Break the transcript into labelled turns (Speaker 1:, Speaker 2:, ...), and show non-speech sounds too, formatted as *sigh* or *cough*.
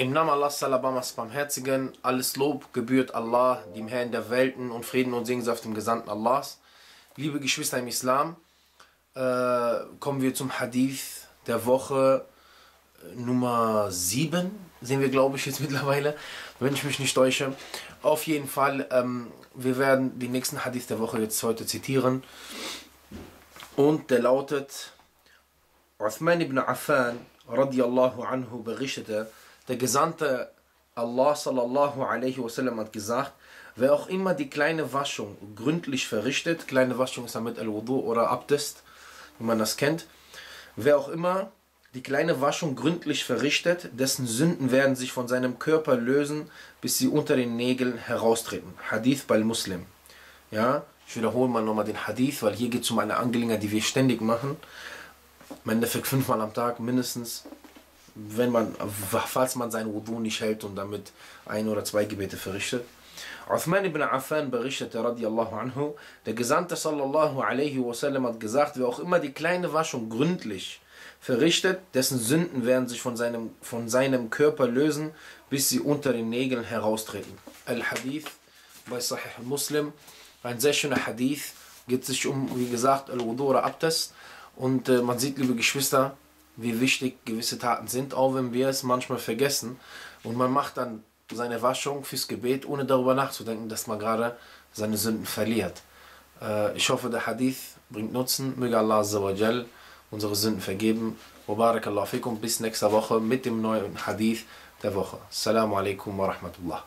Speaker 1: Im Namen Allah Salabamas Barmherzigen, alles Lob gebührt Allah, dem Herrn der Welten und Frieden und Segen auf dem Gesandten Allahs. Liebe Geschwister im Islam, äh, kommen wir zum Hadith der Woche äh, Nummer 7, sehen wir glaube ich jetzt *laughs* mittlerweile, wenn ich mich nicht täusche. Auf jeden Fall, ähm, wir werden den nächsten Hadith der Woche jetzt heute zitieren. Und der lautet, Uthman ibn Affan radiallahu anhu berichtete, der Gesandte Allah sallallahu alaihi wasallam hat gesagt, wer auch immer die kleine Waschung gründlich verrichtet, kleine Waschung ist damit Al-Wudu oder Abdest, wie man das kennt, wer auch immer die kleine Waschung gründlich verrichtet, dessen Sünden werden sich von seinem Körper lösen, bis sie unter den Nägeln heraustreten. Hadith bei Muslim. Ja, ich wiederhole mal nochmal den Hadith, weil hier geht es um eine Angelegenheit, die wir ständig machen. Im Endeffekt fünfmal am Tag mindestens wenn man, falls man sein Wudu nicht hält und damit ein oder zwei Gebete verrichtet. Uthman ibn Affan berichtete radiallahu anhu, der Gesandte sallallahu alaihi wasallam hat gesagt, wer auch immer die kleine Waschung gründlich verrichtet, dessen Sünden werden sich von seinem, von seinem Körper lösen, bis sie unter den Nägeln heraustreten. Al-Hadith bei Sahih Muslim, ein sehr schöner Hadith, geht sich um, wie gesagt, Al-Wudu oder Abtest. Und äh, man sieht, liebe Geschwister, wie wichtig gewisse Taten sind, auch wenn wir es manchmal vergessen. Und man macht dann seine Waschung fürs Gebet, ohne darüber nachzudenken, dass man gerade seine Sünden verliert. Äh, ich hoffe, der Hadith bringt Nutzen. Möge Allah Azzawajal unsere Sünden vergeben. Wa fikum. Bis nächste Woche mit dem neuen Hadith der Woche. Assalamu alaikum wa rahmatullah.